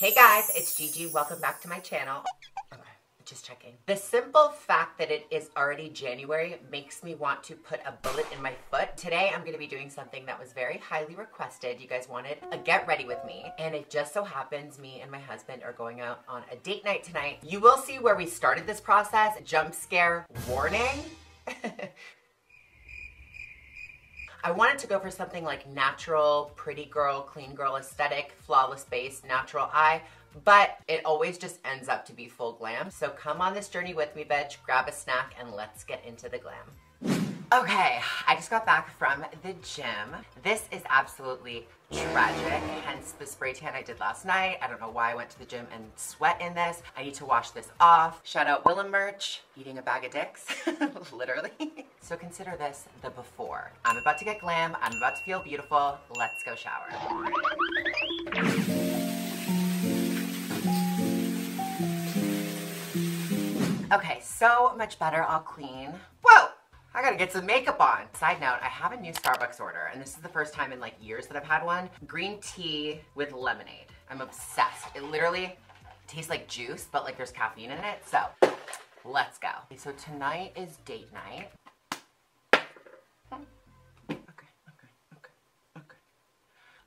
Hey guys, it's Gigi. Welcome back to my channel. Okay, just checking. The simple fact that it is already January makes me want to put a bullet in my foot. Today I'm to be doing something that was very highly requested. You guys wanted a get ready with me. And it just so happens me and my husband are going out on a date night tonight. You will see where we started this process. Jump scare warning. I wanted to go for something like natural, pretty girl, clean girl aesthetic, flawless base, natural eye, but it always just ends up to be full glam. So come on this journey with me, bitch, grab a snack, and let's get into the glam. Okay, I just got back from the gym. This is absolutely tragic, hence the spray tan I did last night. I don't know why I went to the gym and sweat in this. I need to wash this off. Shout out Willem merch, eating a bag of dicks, literally. So consider this the before. I'm about to get glam, I'm about to feel beautiful. Let's go shower. Okay, so much better, all clean. Whoa! I gotta get some makeup on. Side note, I have a new Starbucks order, and this is the first time in like years that I've had one. Green tea with lemonade. I'm obsessed. It literally tastes like juice, but like there's caffeine in it, so let's go. Okay, so tonight is date night. Okay, okay, okay, okay.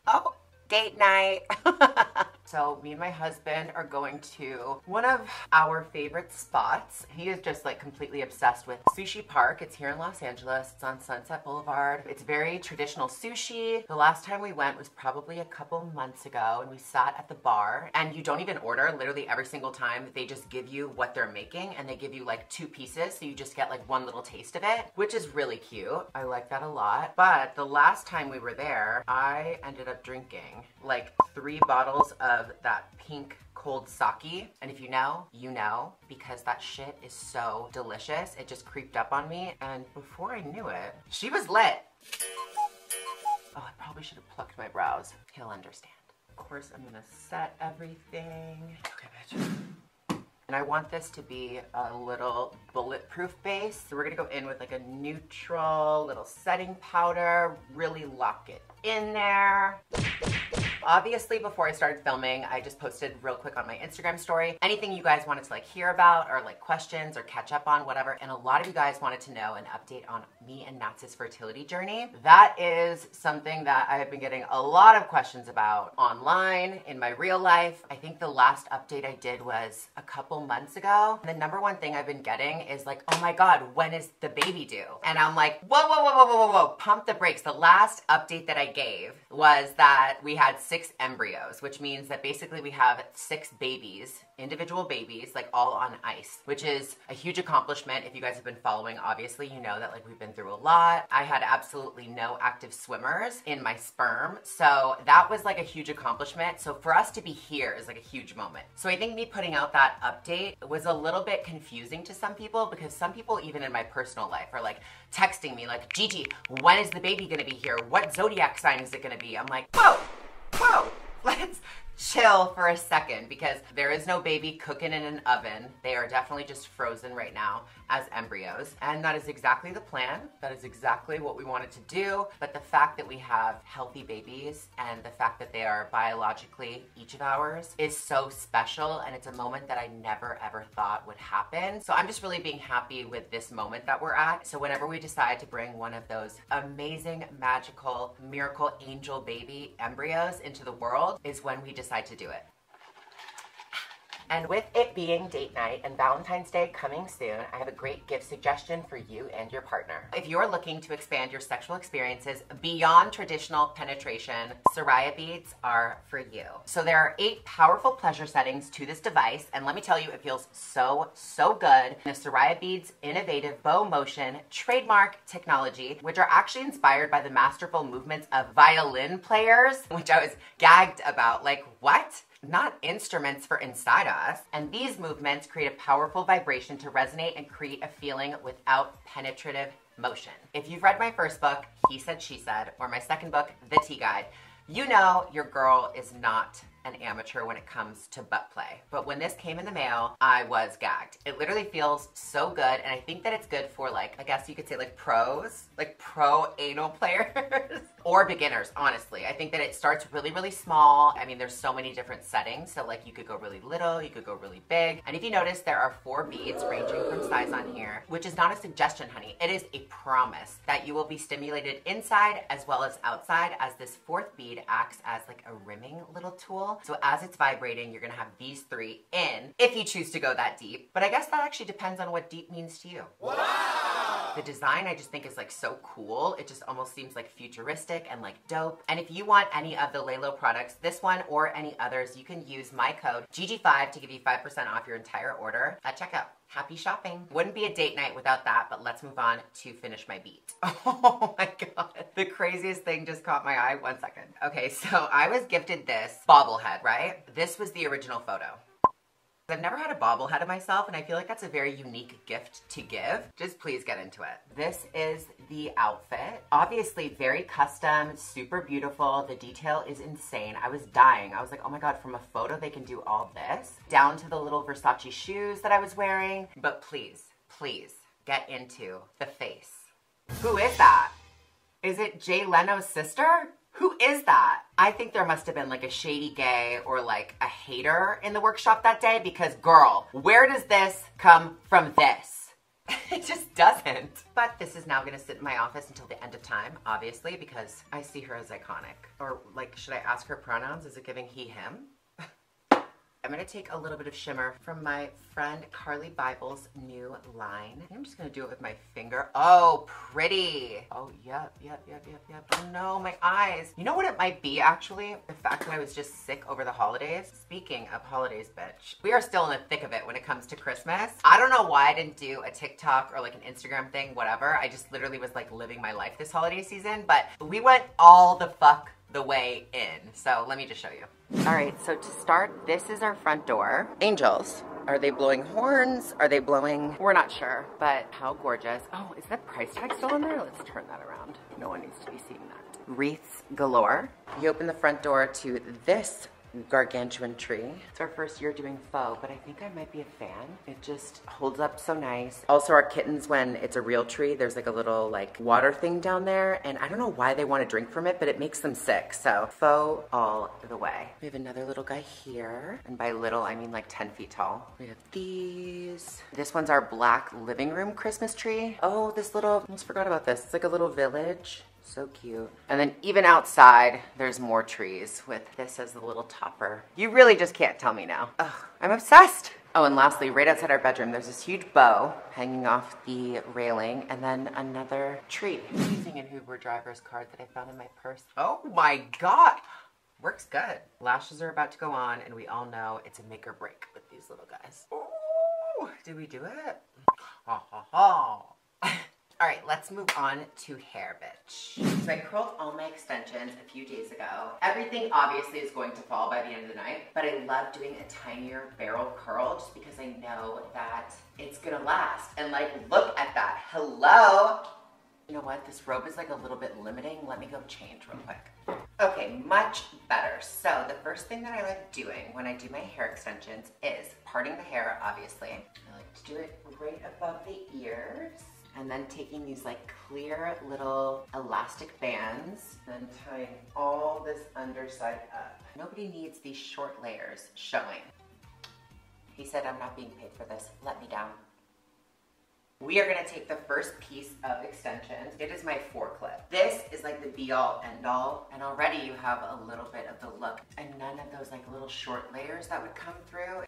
Oh, date night. So me and my husband are going to one of our favorite spots. He is just like completely obsessed with Sushi Park. It's here in Los Angeles. It's on Sunset Boulevard. It's very traditional sushi. The last time we went was probably a couple months ago and we sat at the bar and you don't even order literally every single time. They just give you what they're making and they give you like two pieces so you just get like one little taste of it, which is really cute. I like that a lot. But the last time we were there, I ended up drinking like three bottles of that pink cold sake. And if you know, you know, because that shit is so delicious. It just creeped up on me. And before I knew it, she was lit. Oh, I probably should have plucked my brows. He'll understand. Of course, I'm gonna set everything. Okay, bitch. And I want this to be a little bulletproof base. So we're gonna go in with like a neutral little setting powder, really lock it in there. Obviously, before I started filming, I just posted real quick on my Instagram story anything you guys wanted to like hear about or like questions or catch up on, whatever. And a lot of you guys wanted to know an update on me and Nats's fertility journey. That is something that I have been getting a lot of questions about online, in my real life. I think the last update I did was a couple months ago. The number one thing I've been getting is like, oh my God, when is the baby due? And I'm like, whoa, whoa, whoa, whoa, whoa, whoa, pump the brakes. The last update that I gave was that we had embryos, which means that basically we have six babies, individual babies, like all on ice, which is a huge accomplishment. If you guys have been following, obviously, you know that like we've been through a lot. I had absolutely no active swimmers in my sperm. So that was like a huge accomplishment. So for us to be here is like a huge moment. So I think me putting out that update was a little bit confusing to some people because some people, even in my personal life, are like texting me, like, Gigi, when is the baby gonna be here? What zodiac sign is it gonna be? I'm like, whoa, whoa, let's chill for a second because there is no baby cooking in an oven. They are definitely just frozen right now as embryos. And that is exactly the plan. That is exactly what we wanted to do. But the fact that we have healthy babies and the fact that they are biologically each of ours is so special. And it's a moment that I never ever thought would happen. So I'm just really being happy with this moment that we're at. So whenever we decide to bring one of those amazing, magical, miracle angel baby embryos into the world is when we decide to do it. And with it being date night and Valentine's Day coming soon, I have a great gift suggestion for you and your partner. If you're looking to expand your sexual experiences beyond traditional penetration, Soraya beads are for you. So there are eight powerful pleasure settings to this device, and let me tell you, it feels so, so good. The Soraya beads innovative bow motion trademark technology, which are actually inspired by the masterful movements of violin players, which I was gagged about. Like, what? Not instruments for inside us. And these movements create a powerful vibration to resonate and create a feeling without penetrative motion. If you've read my first book, He Said, She Said, or my second book, The T Guide, you know your girl is not an amateur when it comes to butt play. But when this came in the mail, I was gagged. It literally feels so good. And I think that it's good for like, I guess you could say like pros, like pro anal players. or beginners, honestly. I think that it starts really, really small. I mean, there's so many different settings. So like you could go really little, you could go really big. And if you notice, there are four beads ranging from size on here, which is not a suggestion, honey. It is a promise that you will be stimulated inside as well as outside as this fourth bead acts as like a rimming little tool. So as it's vibrating, you're gonna have these three in if you choose to go that deep. But I guess that actually depends on what deep means to you. Wow! The design I just think is like so cool. It just almost seems like futuristic and like dope. And if you want any of the Lelo products, this one or any others, you can use my code GIGI5 to give you 5% off your entire order at checkout. Happy shopping. Wouldn't be a date night without that, but let's move on to finish my beat. Oh my God. The craziest thing just caught my eye. One second. Okay, so I was gifted this bobblehead, right? This was the original photo. I've never had a bobblehead of myself and I feel like that's a very unique gift to give. Just please get into it. This is the outfit. Obviously very custom, super beautiful. The detail is insane. I was dying. I was like, oh my God, from a photo they can do all this. Down to the little Versace shoes that I was wearing. But please, please get into the face. Who is that? Is it Jay Leno's sister? Who is that? I think there must have been like a shady gay or like a hater in the workshop that day because, girl, where does this come from this? it just doesn't. But this is now gonna sit in my office until the end of time, obviously, because I see her as iconic. Or like, should I ask her pronouns? Is it giving he, him? I'm gonna take a little bit of shimmer from my friend Carli Bybel's new line. I'm just gonna do it with my finger. Oh, pretty. Oh, yep, yep, yep, yep, yep. Oh no, my eyes. You know what it might be actually? The fact that I was just sick over the holidays. Speaking of holidays, bitch, we are still in the thick of it when it comes to Christmas. I don't know why I didn't do a TikTok or like an Instagram thing, whatever. I just literally was like living my life this holiday season, but we went all the fuck the way in. So let me just show you. All right, so to start, this is our front door. Angels. Are they blowing horns? Are they blowing? We're not sure, but how gorgeous. Oh, is that price tag still on there? Let's turn that around. No one needs to be seeing that. Wreaths galore. You open the front door to this gargantuan tree. It's our first year doing faux, but I think I might be a fan. It just holds up so nice. Also our kittens, when it's a real tree, there's like a little like water thing down there, and I don't know why they want to drink from it, but it makes them sick. So faux all the way. We have another little guy here, and by little, I mean like 10 feet tall. We have these. This one's our black living room Christmas tree. Oh, this little, almost forgot about this. It's like a little village. So cute. And then even outside, there's more trees with this as the little topper. You really just can't tell me now. Ugh, I'm obsessed. Oh, and lastly, right outside our bedroom, there's this huge bow hanging off the railing and then another tree. I'm using an Uber driver's card that I found in my purse. Oh my God. Works good. Lashes are about to go on and we all know it's a make or break with these little guys. Ooh, did we do it? Ha ha ha. All right, let's move on to hair, bitch. So I curled all my extensions a few days ago. Everything obviously is going to fall by the end of the night, but I love doing a tinier barrel curl just because I know that it's gonna last. And like, look at that, hello? You know what, this robe is like a little bit limiting. Let me go change real quick. Okay, much better. So the first thing that I like doing when I do my hair extensions is parting the hair, obviously. I like to do it right above the ears and then taking these like clear little elastic bands, and tying all this underside up. Nobody needs these short layers showing. He said, I'm not being paid for this, let me down. We are gonna take the first piece of extensions. It is my four clip. This is like the be all end all. And already you have a little bit of the look and none of those like little short layers that would come through.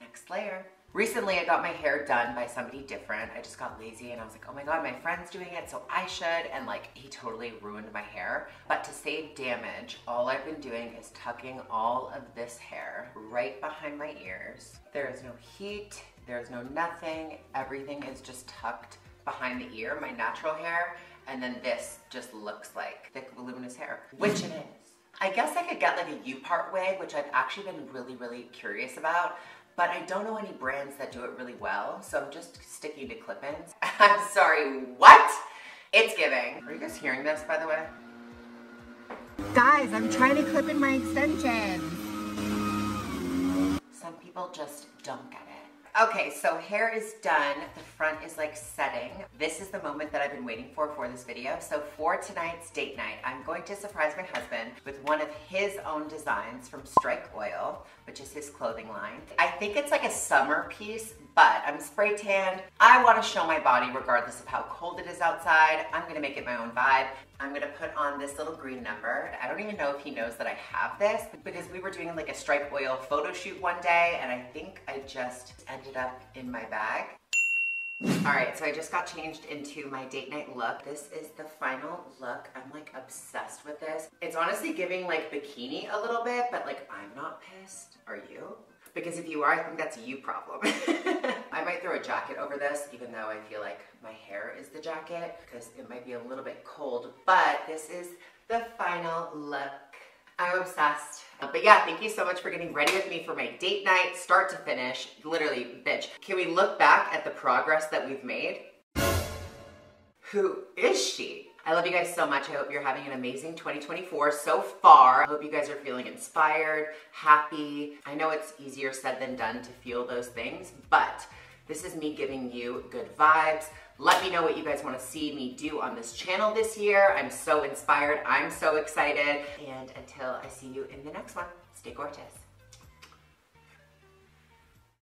Next layer. Recently, I got my hair done by somebody different. I just got lazy and I was like, oh my God, my friend's doing it, so I should. And like, he totally ruined my hair. But to save damage, all I've been doing is tucking all of this hair right behind my ears. There is no heat, there's no nothing. Everything is just tucked behind the ear, my natural hair. And then this just looks like thick, voluminous hair, which it is. I guess I could get like a U-part wig, which I've actually been really, really curious about but I don't know any brands that do it really well, so I'm just sticking to clip-ins. I'm sorry, what? It's giving. Are you guys hearing this, by the way? Guys, I'm trying to clip in my extensions. Some people just don't get it. Okay, so hair is done. The front is like setting. This is the moment that I've been waiting for for this video. So for tonight's date night, I'm going to surprise my husband with one of his own designs from Strike Oil, which is his clothing line. I think it's like a summer piece, but I'm spray tanned. I wanna show my body regardless of how cold it is outside. I'm gonna make it my own vibe. I'm gonna put on this little green number. I don't even know if he knows that I have this because we were doing like a Strike Oil photo shoot one day and I think I just ended up in my bag. All right, so I just got changed into my date night look. This is the final look. I'm like obsessed with this. It's honestly giving like bikini a little bit, but like I'm not pissed. Are you? Because if you are, I think that's a you problem. I might throw a jacket over this, even though I feel like my hair is the jacket, because it might be a little bit cold, but this is the final look. I'm obsessed. But yeah, thank you so much for getting ready with me for my date night, start to finish. Literally, bitch. Can we look back at the progress that we've made? Who is she? I love you guys so much. I hope you're having an amazing 2024 so far. I hope you guys are feeling inspired, happy. I know it's easier said than done to feel those things, but this is me giving you good vibes. Let me know what you guys want to see me do on this channel this year. I'm so inspired. I'm so excited. And until I see you in the next one, stay gorgeous.